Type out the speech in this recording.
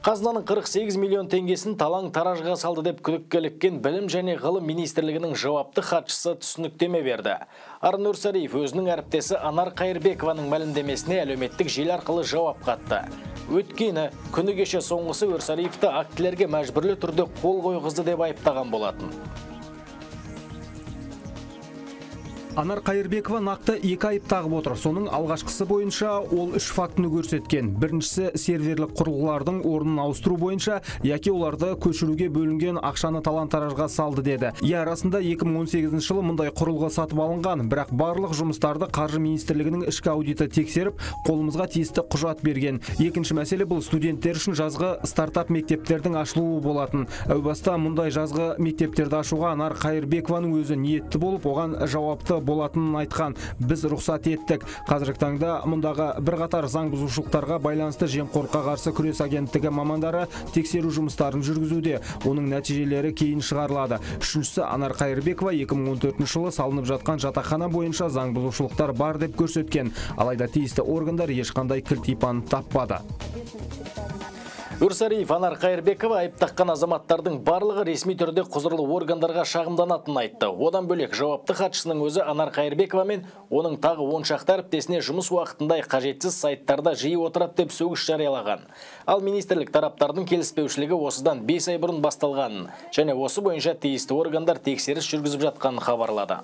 Қазынаның 48 миллион теңгесін талаң таражға салды деп күдікке іліккен білім және ғылым министрлігінің жауапты хатшысы түсініктеме берді. Арын Нұрсариев өзінің әріптесі Анар Қайырбекованың мәлімдемесіне әлеуметтік желі арқылы жауап қатты. Өткені күні кеше соңғысы Өрсариевті актілерге мәжбүрлі түрде қол қойғызды деп айыптаған болатын. Анар Қайырбекова нақты екі айып тағып отыр. Соның алғашқысы бойынша ол үш фактіні көрсеткен. Біріншісі серверлік құрылғылардың орнын ауыстыру бойынша, яки оларды көшіруге бөлінген ақшаны талан-таражға салды деді. Иә, арасында 2018 жылы мұндай құрылғы сатып алынған, бірақ барлық жұмыстарды Қаржы министрлігінің ішкі аудиті тексеріп, қолымызға тиісті құжат берген. Екінші мәселе бұл студенттер үшін жазғы стартап мектептердің ашылуы болатын. Әу баста мұндай жазғы мектептерді ашуға Анар Қайырбекованың өзі ниетті болып, оған жауапты болатынын айтқан. Біз рұқсат еттік. Қазіргі таңда мұндағы бірқатар заң бұзушылықтарға байланысты жемқорлыққа қарсы күрес агенттігі мамандары тексеру жұмыстарын жүргізуде. Оның нәтижелері кейін шығарылады. Үшіншісі анар қайырбекова 2014 жылы салынып жатқан жатақхана бойынша заң бұзушылықтар бар деп көрсеткен. Алайда тиісті органдар ешқандай кілтипан таппады. Үрсариев Анар Қайырбекова айып таққан азаматтардың барлығы ресми түрде құзырлы органдарға шағымданатынын айтты. Одан бөлек жауапты хатшысының өзі Анар Қайырбекова мен оның тағы 10 шақты әріптесіне жұмыс уақытында қажетсіз сайттарда жиі отырады деп сөгіс жариялаған. Ал министрлік тараптардың келіспеушілігі осыдан 5 ай бұрын басталғанын және осы бойынша тиісті органдар тексеріс жүргізіп жатқанын хабарлады.